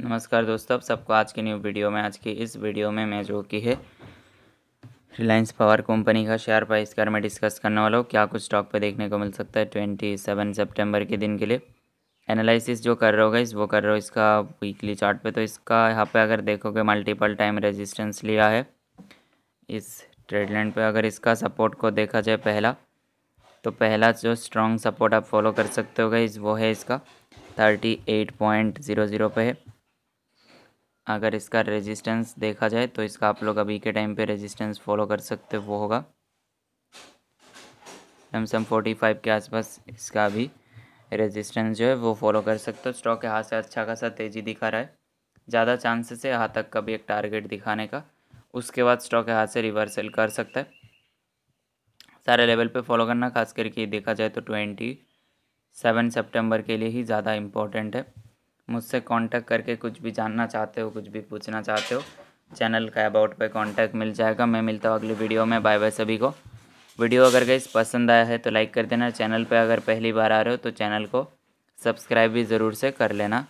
नमस्कार दोस्तों, आप सबको आज की न्यू वीडियो में, आज की इस वीडियो में मैं जो कि है रिलायंस पावर कंपनी का शेयर प्राइस कर मैं डिस्कस करने वाला हूँ। क्या कुछ स्टॉक पे देखने को मिल सकता है? ट्वेंटी सेवन सेप्टेम्बर के दिन के लिए एनालिसिस जो कर रहे हो इस वो कर रहे हो इसका वीकली चार्ट पे। तो इसका यहाँ पे अगर देखोगे मल्टीपल टाइम रेजिस्टेंस लिया है इस ट्रेडलैंड पे। अगर इसका सपोर्ट को देखा जाए पहला तो पहला जो स्ट्रॉन्ग सपोर्ट आप फॉलो कर सकते हो इस वो है इसका thirty eight point zero zero पे है। अगर इसका रेजिस्टेंस देखा जाए तो इसका आप लोग अभी के टाइम पे रेजिस्टेंस फॉलो कर सकते हो, वो होगा। सैमसंग फोर्टी फाइव के आसपास इसका अभी रेजिस्टेंस जो है, वो फॉलो कर सकते हो। स्टॉक यहाँ से अच्छा खासा तेज़ी दिखा रहा है। ज़्यादा चांसेस है यहाँ तक का भी एक टारगेट दिखाने का। उसके बाद स्टॉक यहाँ से रिवर्सल कर सकता है। सारे लेवल पे फॉलो करना खास करके देखा जाए तो ट्वेंटी सेवन सेप्टेम्बर के लिए ही ज़्यादा इम्पोर्टेंट है। मुझसे कांटेक्ट करके कुछ भी जानना चाहते हो, कुछ भी पूछना चाहते हो चैनल का अबाउट पे कांटेक्ट मिल जाएगा। मैं मिलता हूँ अगली वीडियो में। बाय बाय सभी को। वीडियो अगर गई पसंद आया है तो लाइक कर देना। चैनल पे अगर पहली बार आ रहे हो तो चैनल को सब्सक्राइब भी ज़रूर से कर लेना।